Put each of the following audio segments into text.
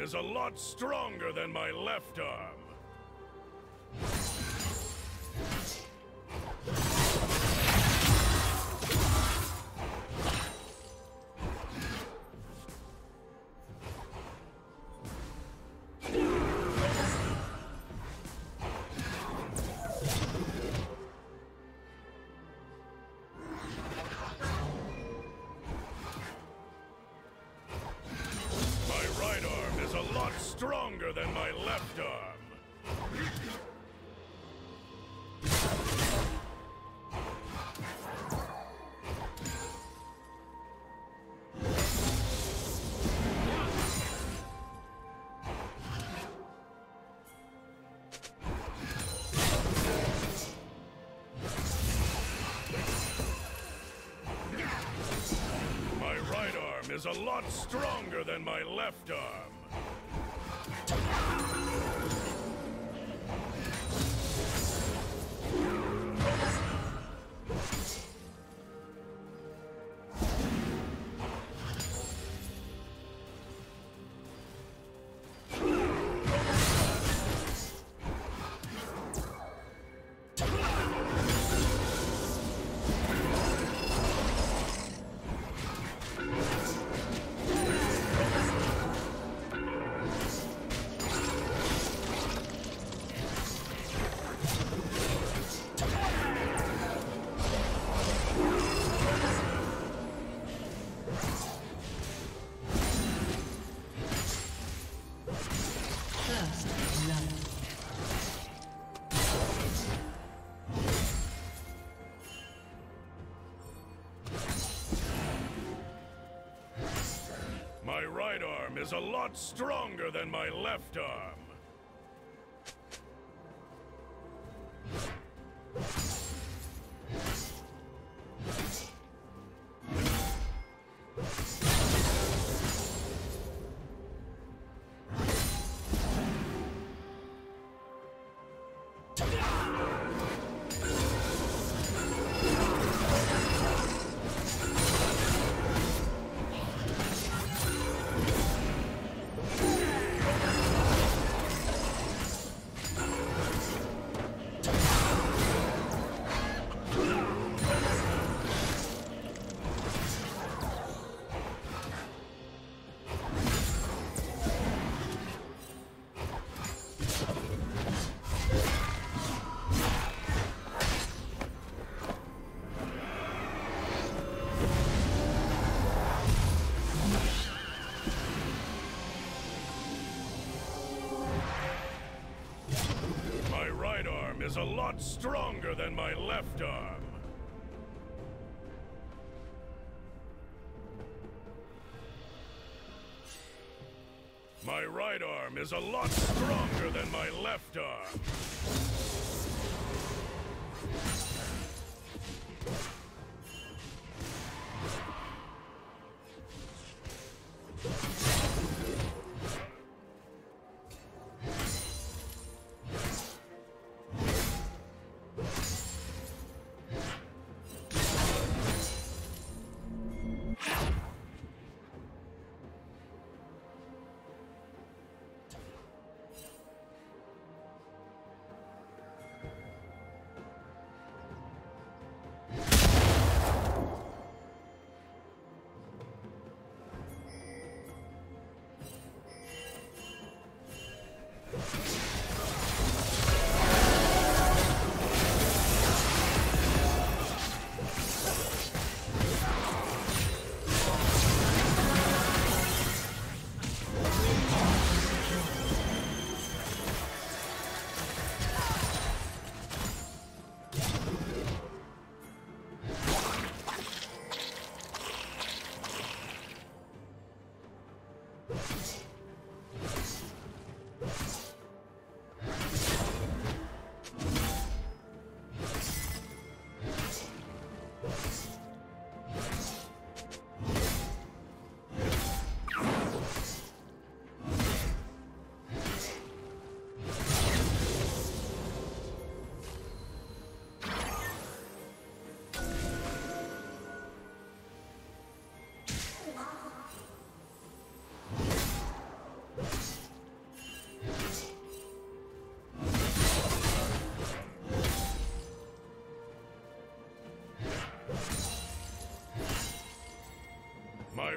is a lot stronger than my left arm. Is a lot stronger than my left arm. Is a lot stronger than my left arm. Stronger than my left arm. My right arm is a lot stronger than my left arm.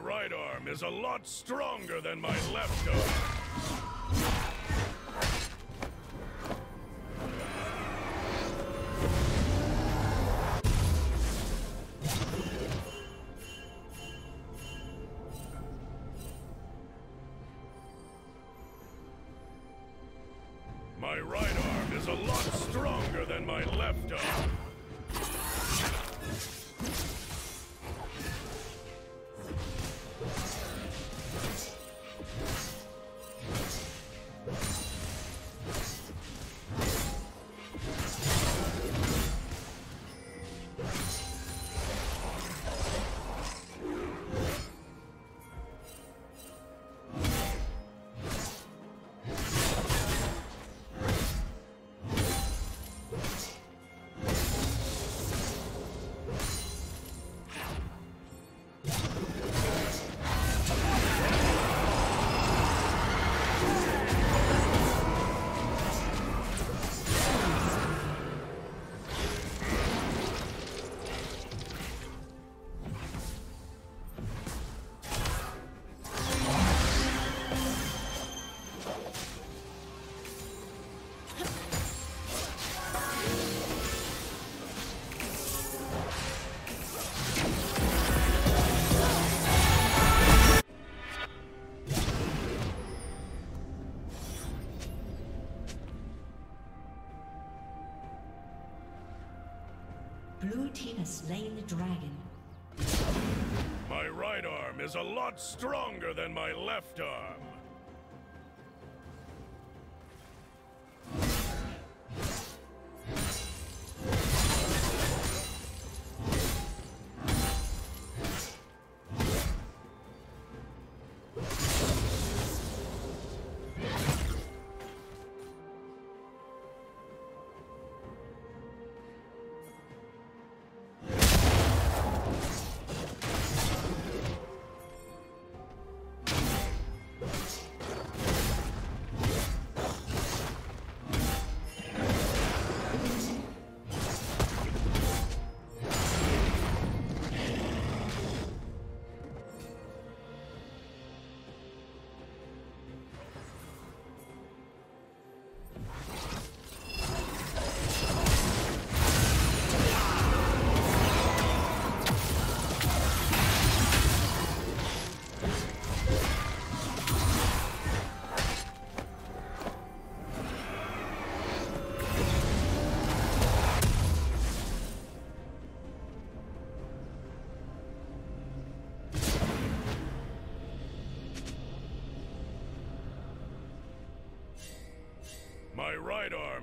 right arm is a lot stronger than my left arm. Blue team has slain the dragon. My right arm is a lot stronger than my left arm.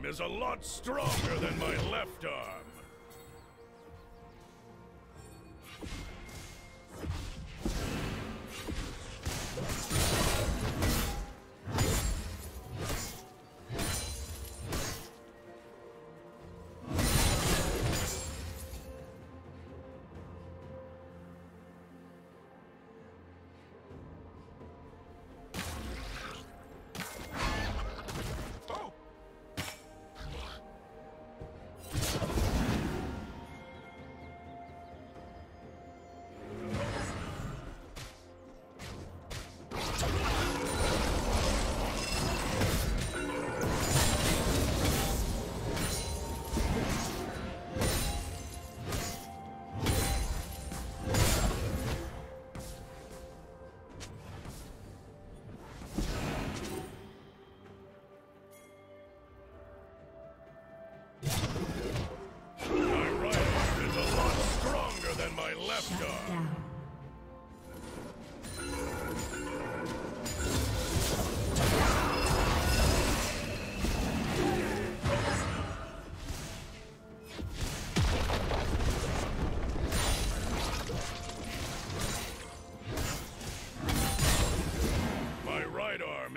Is a lot stronger than my left arm.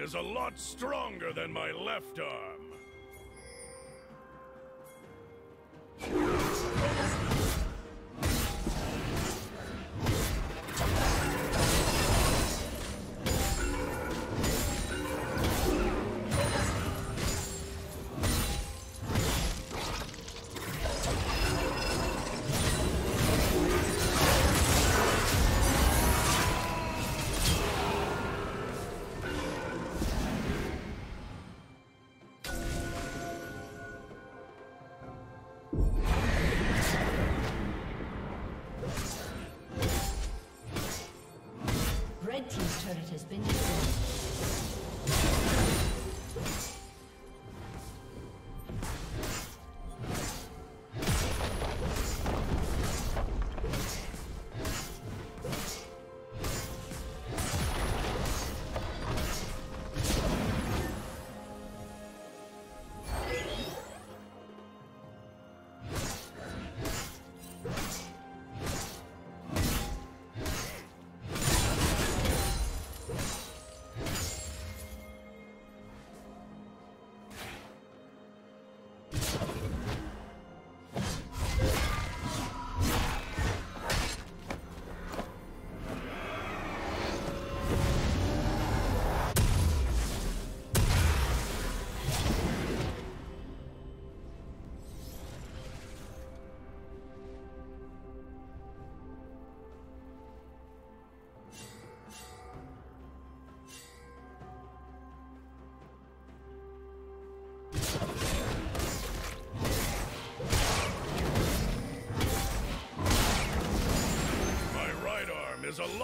Is a lot stronger than my left arm.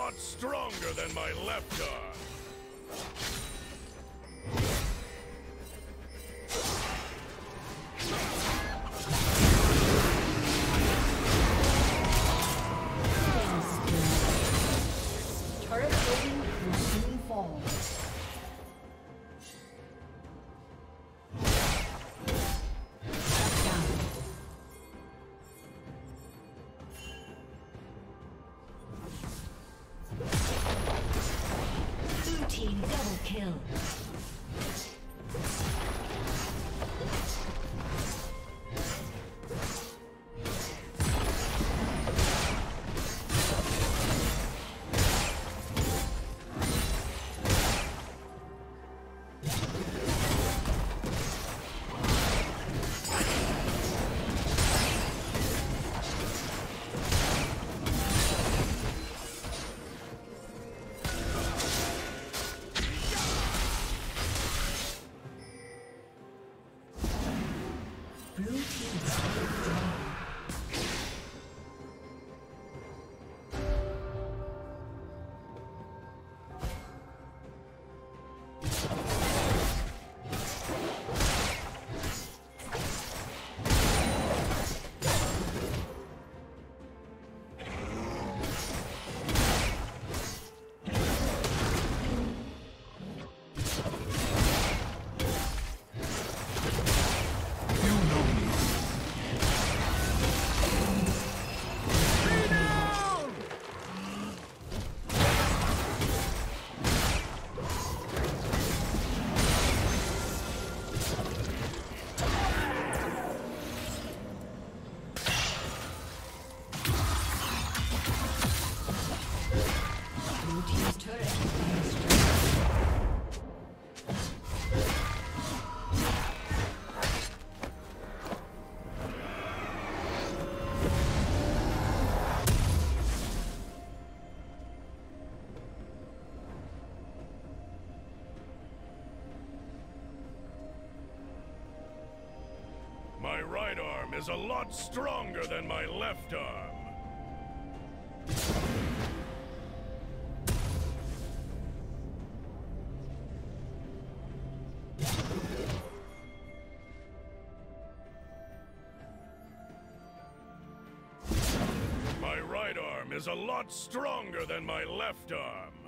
Lot stronger than my left arm. Kill. Is a lot stronger than my left arm. My right arm is a lot stronger than my left arm.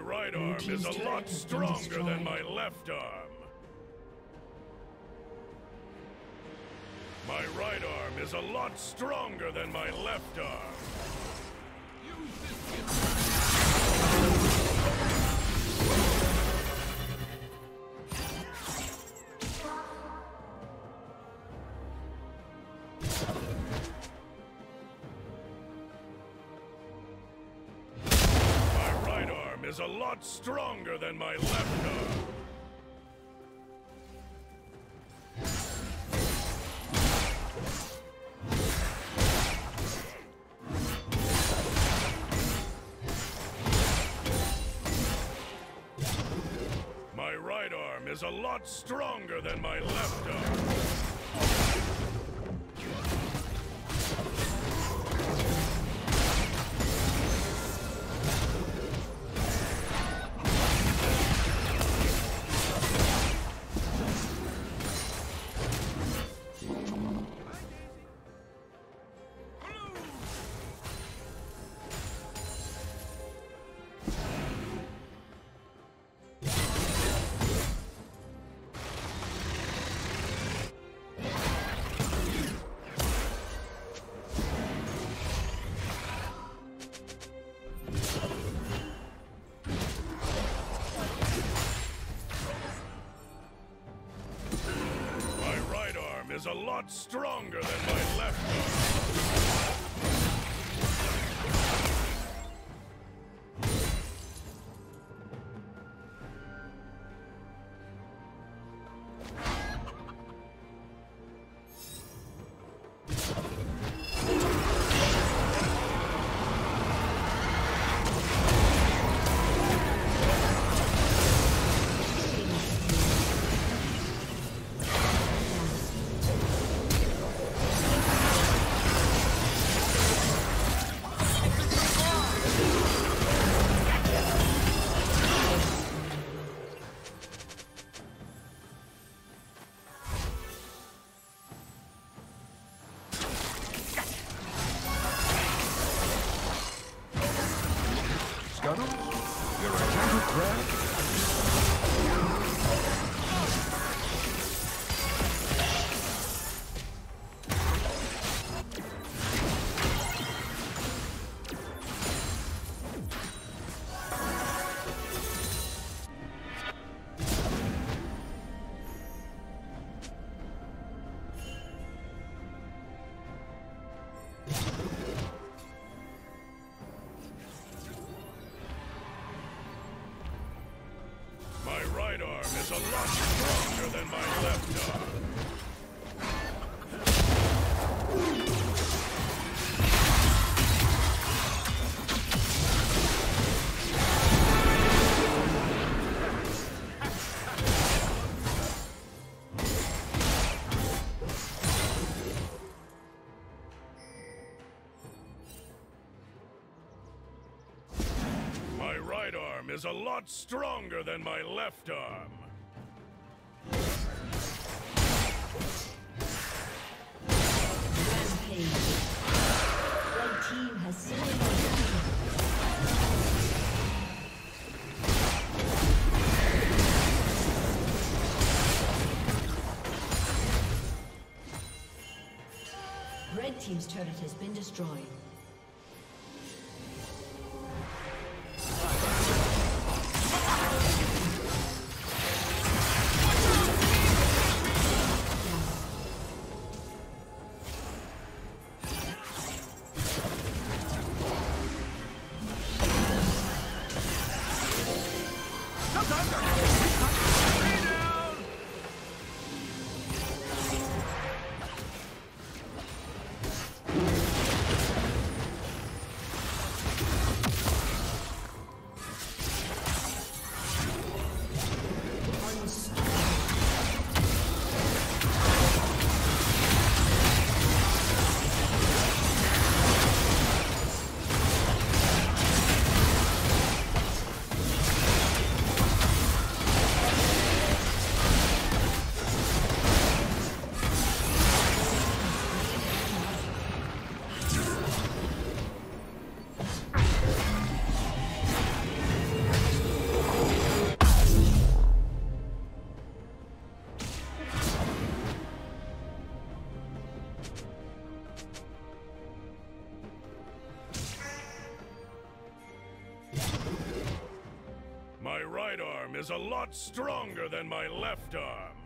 Right arm is a lot stronger than my left arm. My right arm is a lot stronger than my left arm. Lot stronger than my left arm. My right arm is a lot stronger than my left arm. A lot stronger than my left arm. My right arm is a lot stronger than my left arm. Lot stronger than my left arm. Rampage. Red team has slain. Red team's turret has been destroyed. Arm is a lot stronger than my left arm.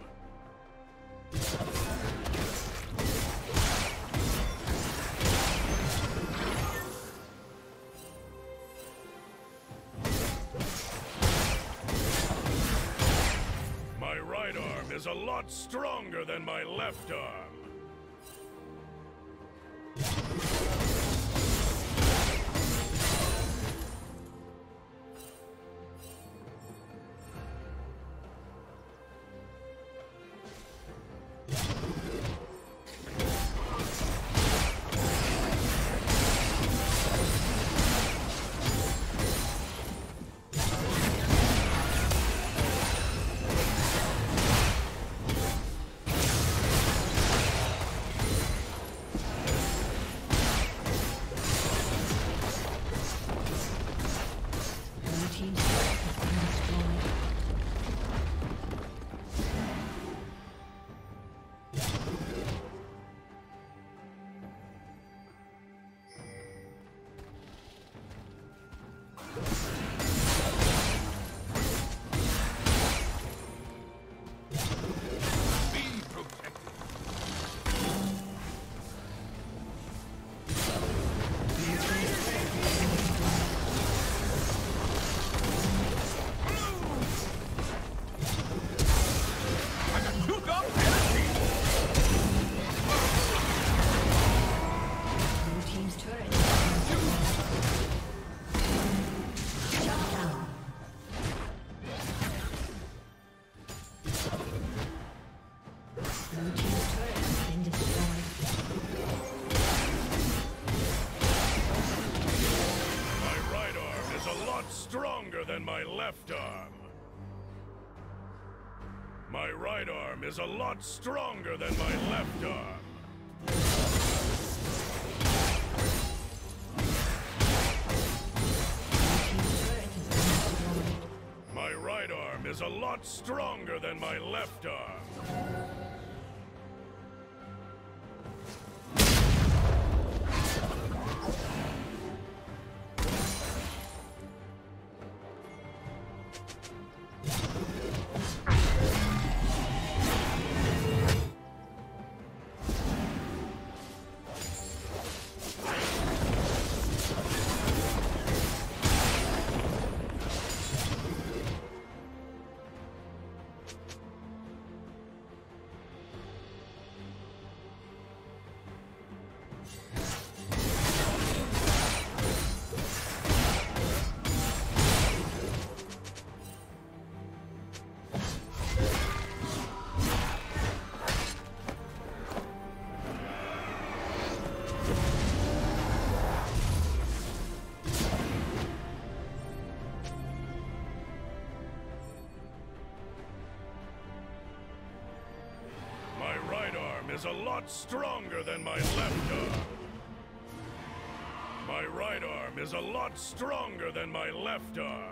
Is a lot stronger than my left arm. My right arm is a lot stronger than my left arm. Lot stronger than my left arm. My right arm is a lot stronger than my left arm.